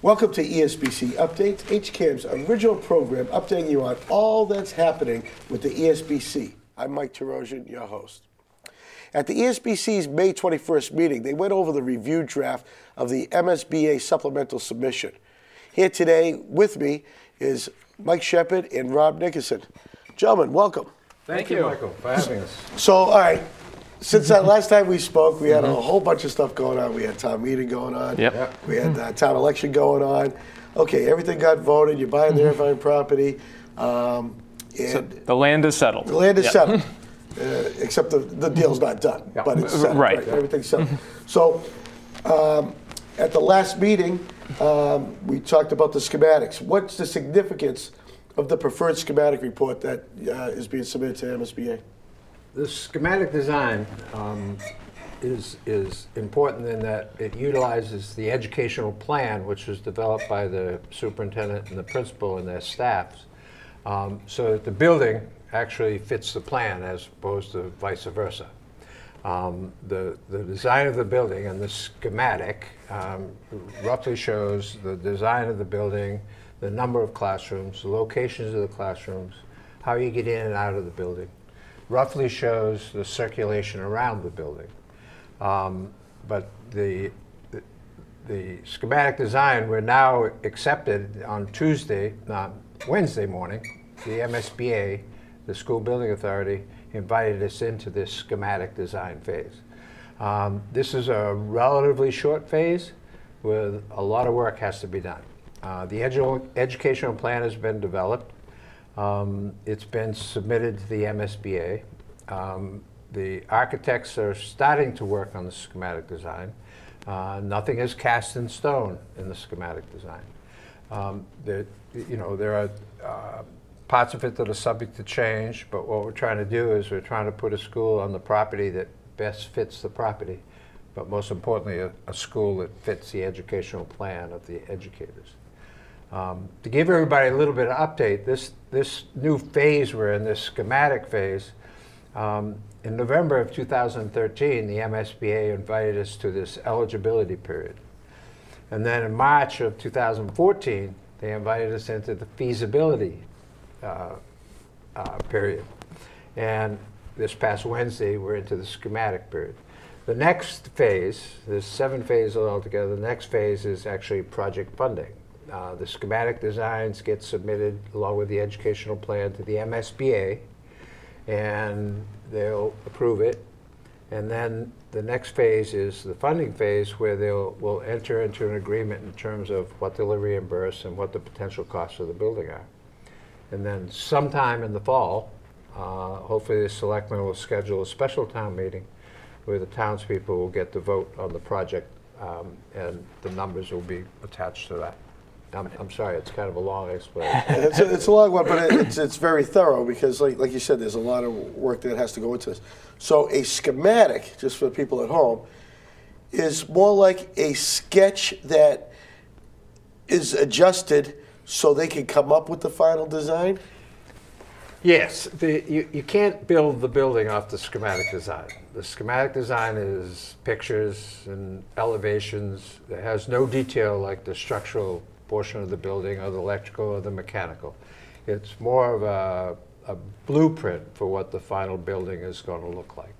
Welcome to ESBC Updates, HCAM's original program updating you on all that's happening with the ESBC. I'm Mike Terosian, your host. At the ESBC's May 21st meeting, they went over the review draft of the MSBA supplemental submission. Here today with me is Mike Shepard and Rob Nickerson. Gentlemen, welcome. Thank, you, Michael, for having us. So, all right, since that last time we spoke, we had a whole bunch of stuff going on. We had town meeting going on. Yep. We had uh, town election going on. Okay, everything got voted. You're buying the Irvine property. Um, and The land is settled. the land is Yep. settled, uh, except the, the deal's not done, Yeah. but it's settled. Right. Everything's settled. So, um, at the last meeting, um, we talked about the schematics. What's the significance of the preferred schematic report that uh, is being submitted to MSBA? The schematic design um, is, is important in that it utilizes the educational plan, which was developed by the superintendent and the principal and their staffs, um, so that the building actually fits the plan as opposed to vice versa. Um, The, the design of the building and the schematic um, roughly shows the design of the building, the number of classrooms, the locations of the classrooms, how you get in and out of the building. Roughly shows the circulation around the building. Um, But the, the- the schematic design, we're now accepted on Tuesday, not Wednesday morning. The MSBA, the School Building Authority, invited us into this schematic design phase. Um, This is a relatively short phase with a lot of work has to be done. Uh, The edu- educational plan has been developed. Um, It's been submitted to the MSBA. Um, The architects are starting to work on the schematic design. Uh, Nothing is cast in stone in the schematic design. Um, There, you know, there are uh, parts of it that are subject to change, but what we're trying to do is we're trying to put a school on the property that best fits the property, but most importantly, a, a school that fits the educational plan of the educators. Um, To give everybody a little bit of update, this, this new phase we're in, this schematic phase, um, in November of 2013, the MSBA invited us to this eligibility period. And then in March of 2014, they invited us into the feasibility uh, uh, period. And this past Wednesday, we're into the schematic period. The next phase, there's seven phases altogether, the next phase is actually project funding. Uh, The schematic designs get submitted along with the educational plan to the MSBA, and they'll approve it. And then the next phase is the funding phase where they'll, will enter into an agreement in terms of what they'll reimburse and what the potential costs of the building are. And then sometime in the fall, uh, hopefully the selectmen will schedule a special town meeting where the townspeople will get to vote on the project um, and the numbers will be attached to that. I'm, I'm sorry, it's kind of a long explanation. It's, a, it's a long one, but it- it's, it's very thorough because, like, like you said, there's a lot of work that has to go into this. So, a schematic, just for the people at home, is more like a sketch that is adjusted so they can come up with the final design. Yes, the, you, you can't build the building off the schematic design. The schematic design is pictures and elevations. It has no detail like the structural portion of the building or the electrical or the mechanical. It's more of a, a blueprint for what the final building is going to look like.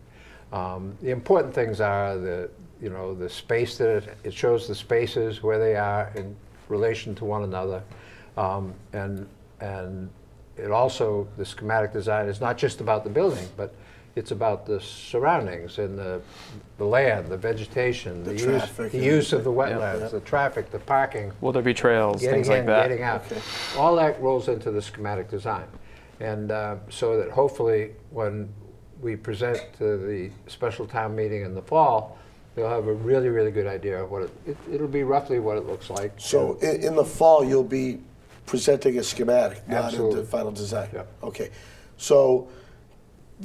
Um, the important things are the, you know, the space that it, it shows the spaces where they are in relation to one another, um, and and it also the schematic design is not just about the building, but it's about the surroundings and the the land, the vegetation, the, The use the use of the everything. wetlands, Yeah. the traffic, the parking, Will there be trails, getting things like that? getting out. Okay. All that rolls into the schematic design. And uh, so that hopefully when we present to the special town meeting in the fall, they'll have a really, really good idea of what it, it, it'll be roughly what it looks like. So, in, in the fall, you'll be presenting a schematic, not a Absolutely. the final design. Yeah. Okay. So,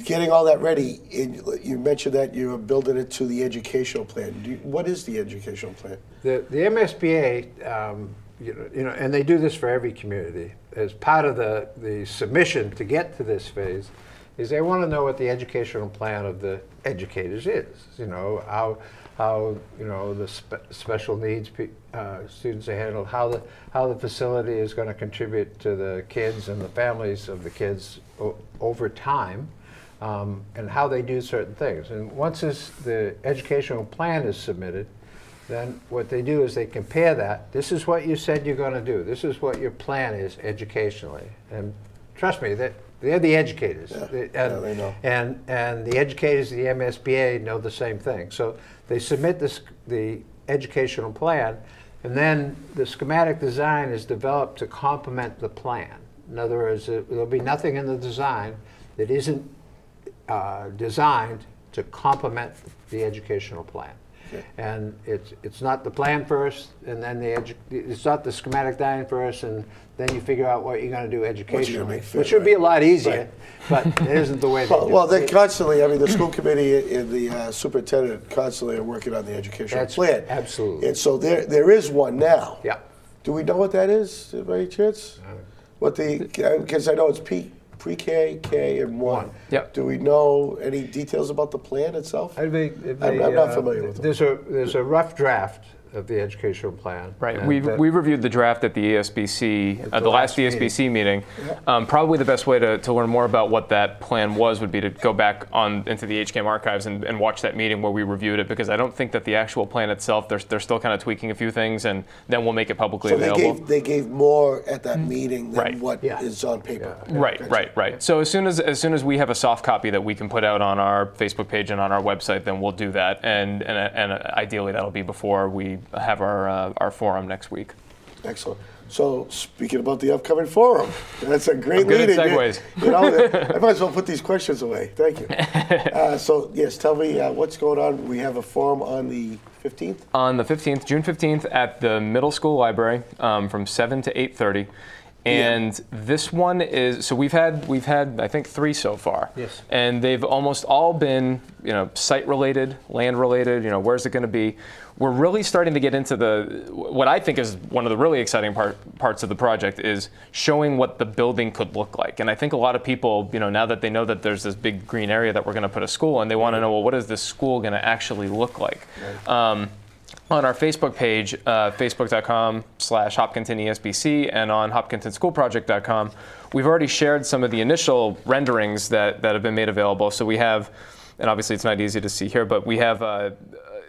getting all that ready, you mentioned that you're building it to the educational plan. You, what is the educational plan? The, the MSBA, um, you know, you know, and they do this for every community, as part of the, the submission to get to this phase, is they want to know what the educational plan of the educators is. You know, how, how you know the spe- special needs uh, students are handled, how the how the facility is going to contribute to the kids and the families of the kids over time, um, and how they do certain things. And once this, the educational plan is submitted, then what they do is they compare that. This is what you said you're going to do. This is what your plan is educationally. And trust me, that they're the educators. They- yeah, and, they know. and and the educators, the MSBA, know the same thing. So they submit this the educational plan, and then the schematic design is developed to complement the plan. In other words, it- there'll be nothing in the design that isn't uh, designed to complement the educational plan. And it's, it's not the plan first, and then the edu, it's not the schematic design first, and then you figure out what you're gonna do educationally, make fit, which would be a lot easier, Right. but it isn't the way they Well, do well, it. they constantly, I mean, the school committee and the uh, superintendent constantly are working on the educational That's- plan. absolutely. And so there, there is one now. Yeah. Do we know what that is, by any chance? What the, because I know it's P, pre-K, K, and one. One. Yep. Do we know any details about the plan itself? I'd be- it'd I'm- I'm not uh, familiar with them. There's a, there's a rough draft of the educational plan. Right. We that- we reviewed the draft at the ESBC, uh, the the last last ESBC meeting. Um, probably the best way to, to learn more about what that plan was would be to go back on into the HCAM archives and, and watch that meeting where we reviewed it because I don't think that the actual plan itself they're, they're still kind of tweaking a few things and then we'll make it publicly So they available. gave, they gave more at that meeting than Right. what Yeah. is on paper. Right, right, right. So as soon as as soon as we have a soft copy that we can put out on our Facebook page and on our website, then we'll do that, and and, and ideally that'll be before we have our uh, our forum next week. Excellent. So speaking about the upcoming forum, that's a great good lead-in. segues. You know, I might as well put these questions away. Thank you. Uh, so yes, tell me uh, what's going on. We have a forum on the 15th. on the 15th, June 15th, at the middle school library um, from 7 to 8:30. And this one is so we've had we've had I think three so far. Yes. And they've almost all been you know site related, land related. You know where's it going to be? We're really starting to get into the what I think is one of the really exciting part, parts of the project is showing what the building could look like. And I think a lot of people you know now that they know that there's this big green area that we're going to put a school in, they want to know well what is this school going to actually look like. Um, on our Facebook page, uh, facebook.com slash Hopkinton ESBC, and on hopkintonschoolproject.com, we've already shared some of the initial renderings that, that have been made available. So we have, and obviously it's not easy to see here, but we have, uh,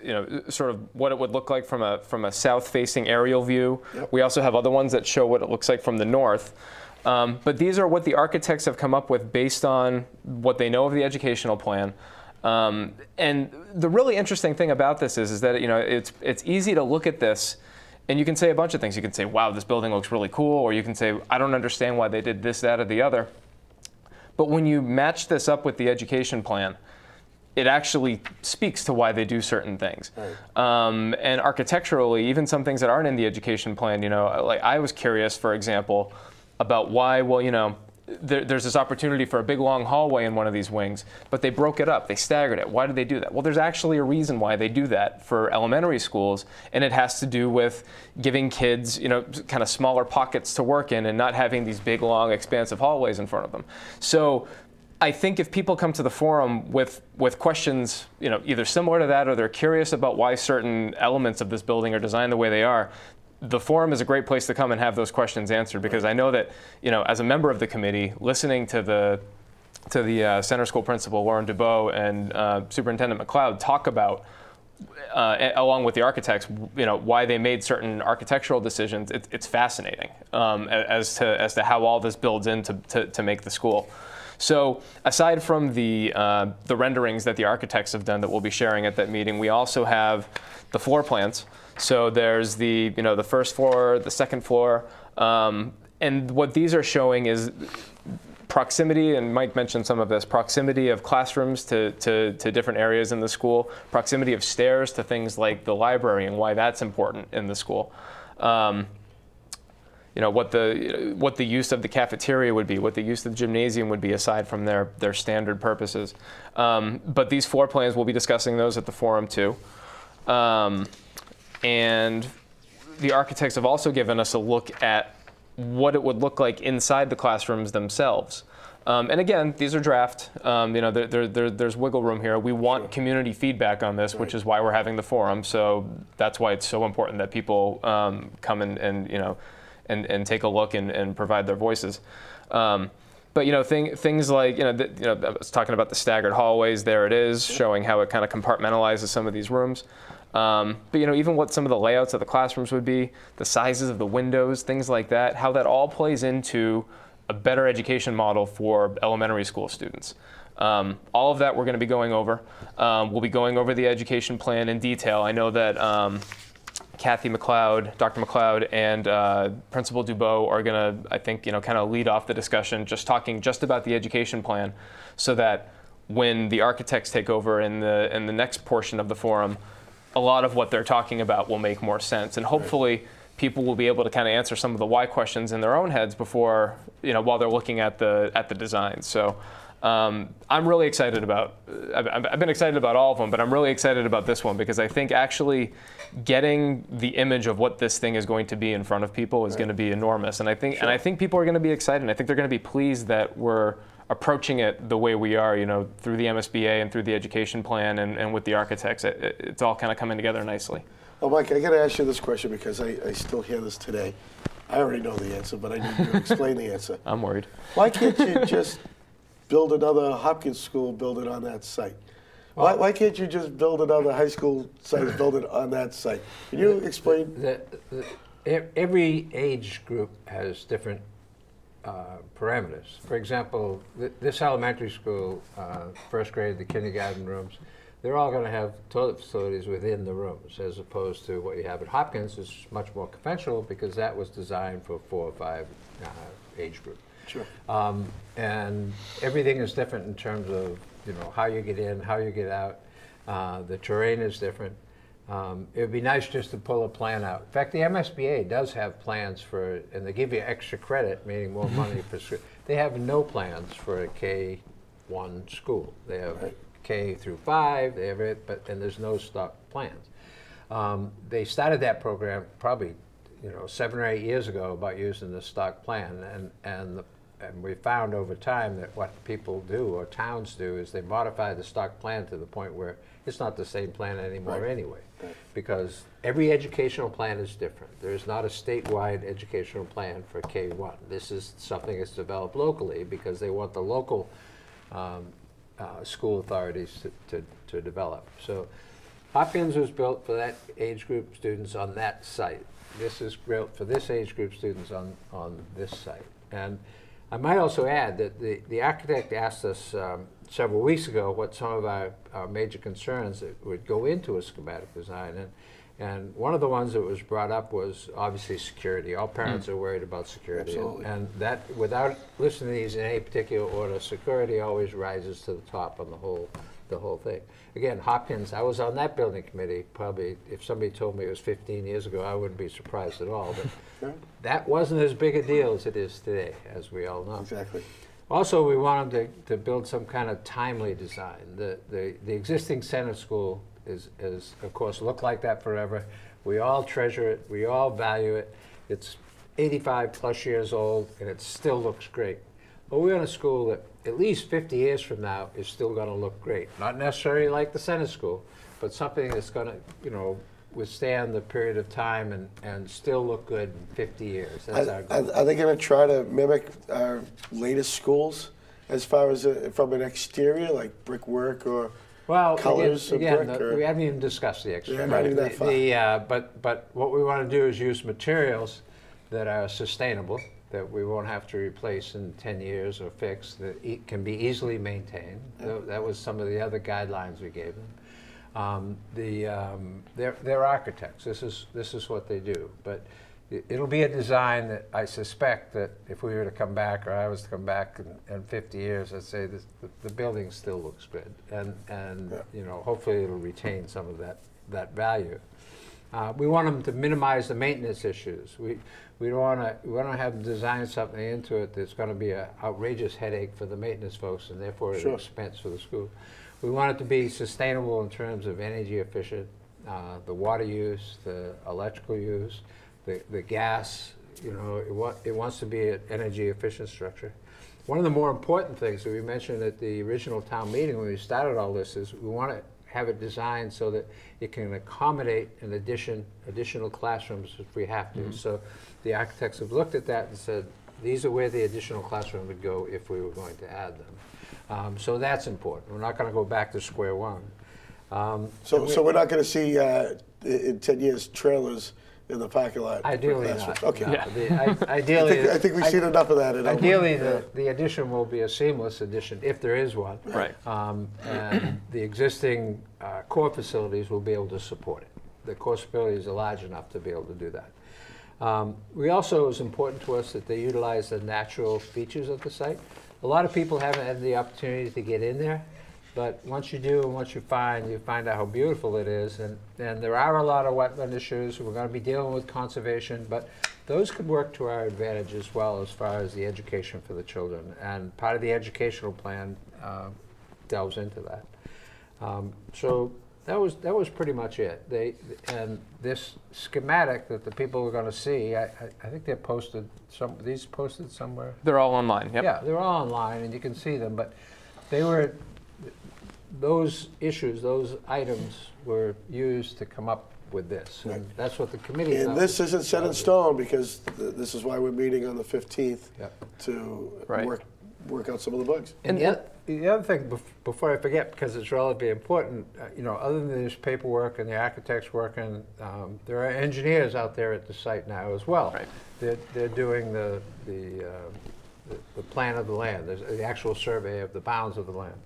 you know, sort of what it would look like from a, from a south-facing aerial view. We also have other ones that show what it looks like from the north. Um, but these are what the architects have come up with based on what they know of the educational plan. Um, and the really interesting thing about this is, is that you know it's it's easy to look at this, and you can say a bunch of things. You can say, "Wow, this building looks really cool," or you can say, "I don't understand why they did this, that, or the other." But when you match this up with the education plan, it actually speaks to why they do certain things. Um, and architecturally, even some things that aren't in the education plan, you know, like I was curious, for example, about why, well, you know, there, there's this opportunity for a big long hallway in one of these wings, but they broke it up, they staggered it. Why did they do that? Well, there's actually a reason why they do that for elementary schools, and it has to do with giving kids, you know, kind of smaller pockets to work in and not having these big, long, expansive hallways in front of them. So I think if people come to the forum with with questions, you know, either similar to that or they're curious about why certain elements of this building are designed the way they are, the forum is a great place to come and have those questions answered because I know that, you know, as a member of the committee, listening to the to the uh, center school principal Lauren Dubeau and uh, Superintendent McLeod talk about uh, along with the architects, you know, why they made certain architectural decisions. It, it's fascinating um, as to as to how all this builds in to, to, to make the school. So aside from the uh, the renderings that the architects have done that we'll be sharing at that meeting, we also have the floor plans. So there's the you know the first floor, the second floor, um, and what these are showing is proximity, and Mike mentioned some of this, proximity of classrooms to, to, to different areas in the school, proximity of stairs to things like the library and why that's important in the school. Um, you know what the what the use of the cafeteria would be, what the use of the gymnasium would be, aside from their their standard purposes. Um, but these floor plans, we'll be discussing those at the forum too. Um, and the architects have also given us a look at what it would look like inside the classrooms themselves. Um, and again, these are draft. Um, you know, there, there, there, there's wiggle room here. We want community feedback on this, which is why we're having the forum. So that's why it's so important that people um, come and, and you know, and, and take a look and, and provide their voices. Um, but you know, thing, things like you know, the, you know, I was talking about the staggered hallways. There it is, showing how it kind of compartmentalizes some of these rooms. Um, but you know, even what some of the layouts of the classrooms would be, the sizes of the windows, things like that, how that all plays into a better education model for elementary school students. Um, all of that we're going to be going over. Um, we'll be going over the education plan in detail. I know that um, Kathy McLeod, Dr. McLeod, and uh, Principal Dubeau are going to, I think, you know, kind of lead off the discussion, just talking just about the education plan, so that when the architects take over in the in the next portion of the forum, a lot of what they're talking about will make more sense, and hopefully. People will be able to kind of answer some of the why questions in their own heads before, you know, while they're looking at the at the design. So, um, I'm really excited about. I've, I've been excited about all of them, but I'm really excited about this one because I think actually getting the image of what this thing is going to be in front of people is going to be enormous, and I think and I think people are going to be excited. And I think they're going to be pleased that we're approaching it the way we are. You know, through the MSBA and through the education plan and, and with the architects, it, it- it's all kind of coming together nicely. Well, Mike, I got to ask you this question because I, I still hear this today. I already know the answer, but I need you to explain the answer. I'm worried. Why can't you just build another Hopkins school, build it on that site? Why, why can't you just build another high school site, build it on that site? Can you explain? The, the, e- every age group has different uh, parameters. For example, th- this elementary school, uh, first grade, the kindergarten rooms, they're all going to have toilet facilities within the rooms, as opposed to what you have at Hopkins, is much more conventional because that was designed for four or five uh, age group. Sure. Um, and everything is different in terms of you know how you get in, how you get out. Uh, the terrain is different. Um, it would be nice just to pull a plan out. In fact, the MSBA does have plans for, and they give you extra credit, meaning more money for. They have no plans for a K one school. They have Right. K through five. They have it, but and there's no stock plans. Um, they started that program probably, you know, seven or eight years ago about using the stock plan, and and the, and we found over time that what people do or towns do is they modify the stock plan to the point where it's not the same plan anymore Right. anyway, because every educational plan is different. There is not a statewide educational plan for K one. This is something that's developed locally because they want the local um, uh, school authorities to, to, to develop. So Hopkins was built for that age group students on that site. This is built for this age group students on, on this site. And I might also add that the, the architect asked us um, several weeks ago what some of our, our major concerns that would go into a schematic design. And, and one of the ones that was brought up was obviously security. All parents are worried about security. Absolutely. And that, without listening to these in any particular order, security always rises to the top on the whole, the whole thing. Again, Hopkins, I was on that building committee, probably, if somebody told me it was 15 years ago, I wouldn't be surprised at all. But that wasn't as big a deal as it is today, as we all know. exactly. Also, we wanted to, to build some kind of timely design. The, the, the existing center school is, is, of course, look like that forever. We all treasure it, we all value it. It's 85 plus years old, and it still looks great. But we're in a school that, at least 50 years from now, is still going to look great. Not necessarily like the center school, but something that's going to, you know, withstand the period of time and, and still look good in 50 years. That's our Are, goal. are- are they going to try to mimic our latest schools as far as uh, from an exterior, like brickwork or? Well, colors again, again, brick the- we haven't even discussed the exterior. That The- The, uh, but, but what we want to do is use materials that are sustainable, that we won't have to replace in 10 years or fix, that e- can be easily maintained. Tho- That was some of the other guidelines we gave them. Um, The, um, they're, they're architects, this is, this is what they do. But it- it'll be a design that I suspect that if we were to come back, or I was to come back in, in 50 years, I'd say this, the, the building still looks good. And, and, Yeah. you know, hopefully it'll retain some of that, that value. Uh, we want them to minimize the maintenance issues. We, we don't want to, we to have them design something into it that's going to be an outrageous headache for the maintenance folks and therefore an expense for the school. We want it to be sustainable in terms of energy efficient, uh, the water use, the electrical use, the, the gas, you know, it, wa- it wants to be an energy efficient structure. one of the more important things that we mentioned at the original town meeting when we started all this is we want to have it designed so that it can accommodate an addition, additional classrooms if we have to. So the architects have looked at that and said, these are where the additional classroom would go if we were going to add them. Um, So that's important. We're not going to go back to square one. Um, So, so we're not going to see uh, in 10 years trailers in the parking lot? for Ideally classrooms? not. Okay. no. Yeah. The- I- I Ideally. think, I think we've seen enough of that. in Elmwood. Ideally, the, the addition will be a seamless addition, if there is one. Right. Um, And the existing uh, core facilities will be able to support it. The core facilities are large enough to be able to do that. Um, We also, it was important to us that they utilize the natural features of the site. A lot of people haven't had the opportunity to get in there, but once you do, and once you find, you find out how beautiful it is. And, and there are a lot of wetland issues, we're gonna be dealing with conservation, but those could work to our advantage as well as far as the education for the children. And part of the educational plan uh, delves into that. Um, So that was, that was pretty much it. They, and this schematic that the people are gonna see, I, I- I think they're posted, some, these posted somewhere? They're all online. Yep. Yeah, they're all online and you can see them, but they were, those issues, those items were used to come up with this. And that's what the committee. And this isn't set in stone because th- this is why we're meeting on the 15th Yep. to Right. work, work out some of the bugs. And the, the other thing, bef- before I forget, because it's relatively important, uh, you know, other than this paperwork and the architects working, um, there are engineers out there at the site now as well. Right. They're, they're doing the, the, uh, the- the plan of the land, there's the actual survey of the bounds of the land.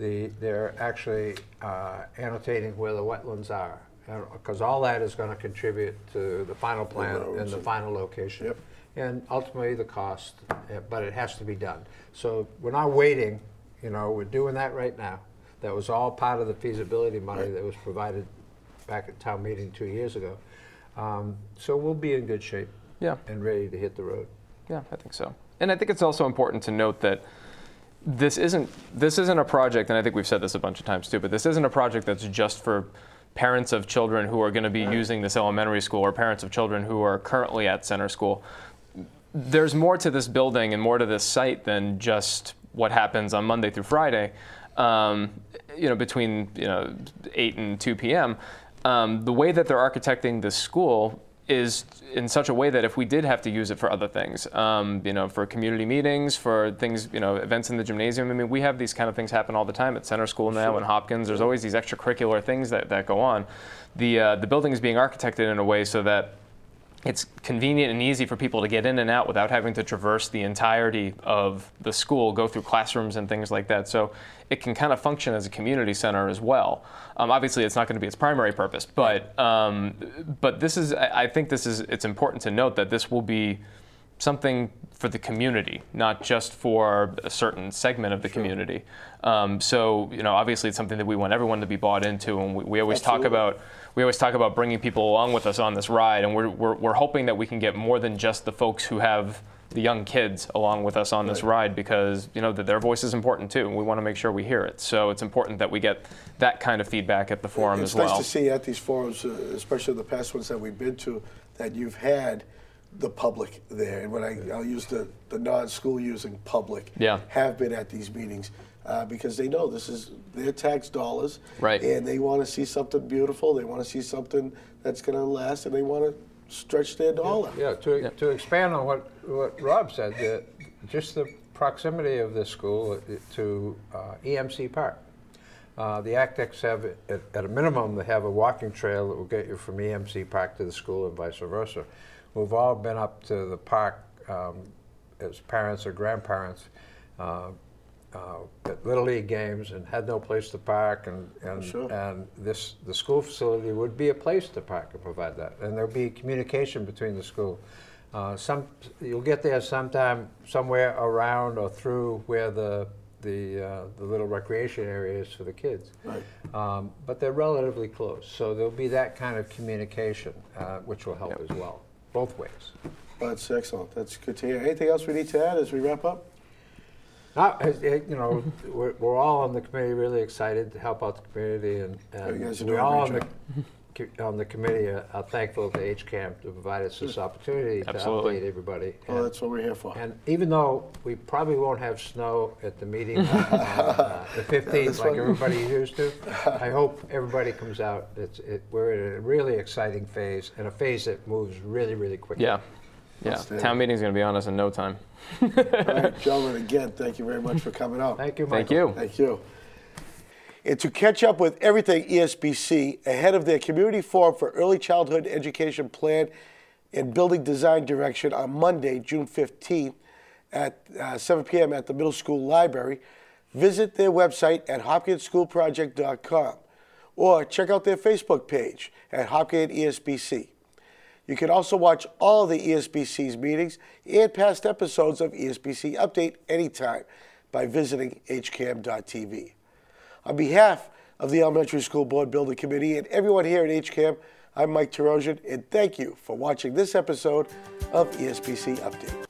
The, they're actually uh, annotating where the wetlands are, because all that is going to contribute to the final plan and the final location Yep. and ultimately the cost, uh, but it has to be done. So we're not waiting, you know, we're doing that right now. That was all part of the feasibility money Right. that was provided back at town meeting two years ago. Um, So we'll be in good shape Yeah. and ready to hit the road. Yeah, I think so. And I think it's also important to note that this isn't this isn't a project, and I think we've said this a bunch of times too, but this isn't a project that's just for parents of children who are going to be using this elementary school or parents of children who are currently at center school. There's more to this building and more to this site than just what happens on Monday through Friday. Um, you know, between you know 8 and 2 p.m. Um, the way that they're architecting this school is in such a way that if we did have to use it for other things, um, you know, for community meetings, for things, you know, events in the gymnasium. I mean, we have these kind of things happen all the time at Center School now and Hopkins. There's always these extracurricular things that, that go on. The uh, the building is being architected in a way so that it's convenient and easy for people to get in and out without having to traverse the entirety of the school, go through classrooms and things like that. So it can kind of function as a community center as well. Um, obviously, it's not going to be its primary purpose, but um, but this is. I think this is. It's important to note that this will be something for the community, not just for a certain segment of the community. Um, so you know, obviously, it's something that we want everyone to be bought into, and we, we always talk about we always talk about bringing people along with us on this ride, and we're, we're, we're hoping that we can get more than just the folks who have the young kids along with us on this ride because you know that their voice is important too, and we want to make sure we hear it. So it's important that we get that kind of feedback at the forum It's as well. It's nice to see at these forums, uh, especially the past ones that we've been to, that you've had the public there. And when I, I'll use the, the non-school using public, Yeah. have been at these meetings uh, because they know this is their tax dollars. Right. And they want to see something beautiful. They want to see something that's going to last, and they want to stretch their dollar. Yeah, to, to expand on what, what Rob said, the, just the proximity of this school uh, to uh, EMC Park. Uh, the architects have, at, at a minimum, they have a walking trail that will get you from EMC Park to the school and vice versa. We've all been up to the park um, as parents or grandparents uh, uh, at Little League games and had no place to park and, and, Sure. and this, the school facility would be a place to park and provide that. And there'll be communication between the school. Uh, some, you'll get there sometime, somewhere around or through where the, the, uh, the little recreation area is for the kids. Right. Um, but they're relatively close, so there'll be that kind of communication, uh, which will help as well, both ways. That's excellent. That's good to hear. Anything else we need to add as we wrap up? Now, as- eh, you know, we're, we're all on the committee really excited to help out the community and, You guys are and doing we're all great on the on the committee are are thankful to HCAM to provide us this opportunity to Absolutely. update everybody. Well, And- that's what we're here for. And even though we probably won't have snow at the meeting on uh, the 15th like everybody used to, I hope everybody comes out. It's, it, we're in a really exciting phase and a phase that moves really, really quickly. Yeah. Yeah. Town meeting's going to be on us in no time. All right, gentlemen, again, thank you very much for coming out. Thank you, Michael. Thank you. Thank you. And to catch up with everything ESBC ahead of their community forum for early childhood education plan and building design direction on Monday, June 15th at uh, 7 p.m. at the middle school library, visit their website at hopkinschoolproject.com or check out their Facebook page at Hopkins ESBC. You can also watch all the ESBC's meetings and past episodes of ESBC Update anytime by visiting hcam.tv. On behalf of the Elementary School Board Building Committee and everyone here at HCAM, I'm Mike Terosian, and thank you for watching this episode of ESBC Update.